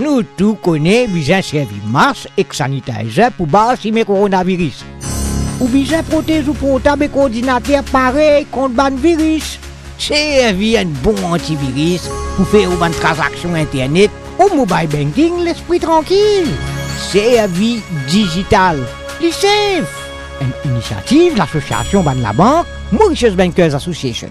Nous tous connaissons bien servi masque et sanitizer pour battre le coronavirus. Ou bien protéger ou portable et coordinateur pareil contre le virus. Servi un bon antivirus pour faire une transaction internet ou mobile banking l'esprit tranquille. Servi digital. Les safe. Une initiative de l'association Ban la Banque, Mauritius Bankers Association.